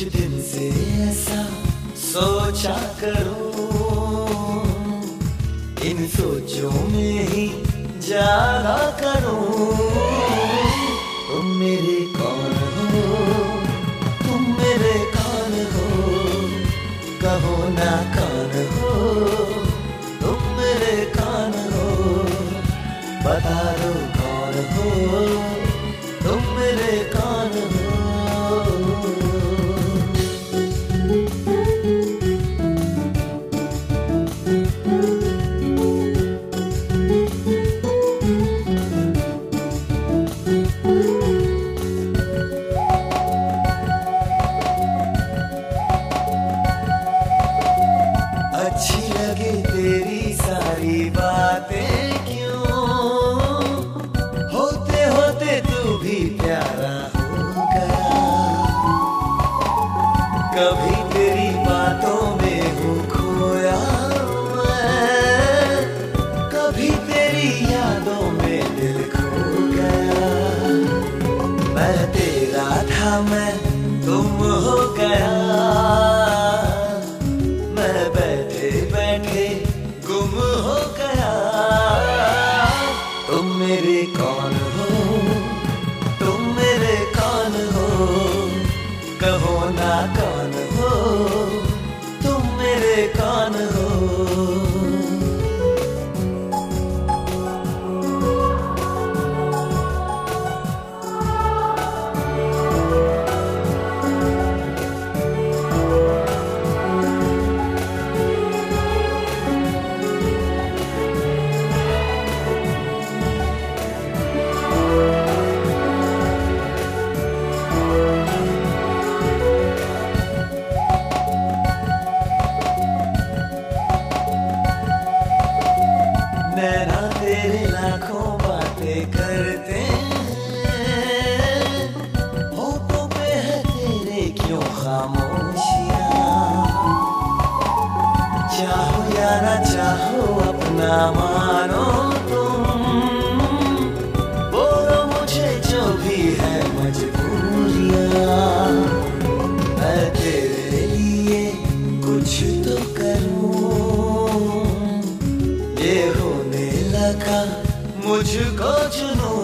कुछ दिन से ऐसा सोचा करो। इन सोचों में ही जाना करो। तुम मेरे कौन हो? तुम मेरे कौन हो? कहो ना कौन हो? तुम मेरे कौन हो? बता दो कौन हो? तुम मेरे कौन कभी तेरी बातों में हूँ खोया कभी तेरी यादों में दिल खो गया। मैं तेरा था, मैं तुम हो गया। मैं बैठे बैठे नैना तेरे लाखों बातें करते होठों पे है तेरे क्यों खामोशियाँ? चाहो या ना चाहो, अपना मानो तुम। बोलो मुझे जो भी है, मजबूरियाँ। मैं तेरे लिए कुछ तो करूँ। मुझको चुनो।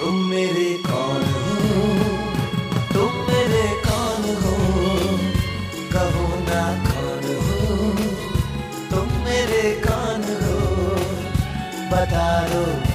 तुम मेरे कौन हो? तुम मेरे कौन हो? कहो ना कौन हो? तुम मेरे कौन हो? बता दो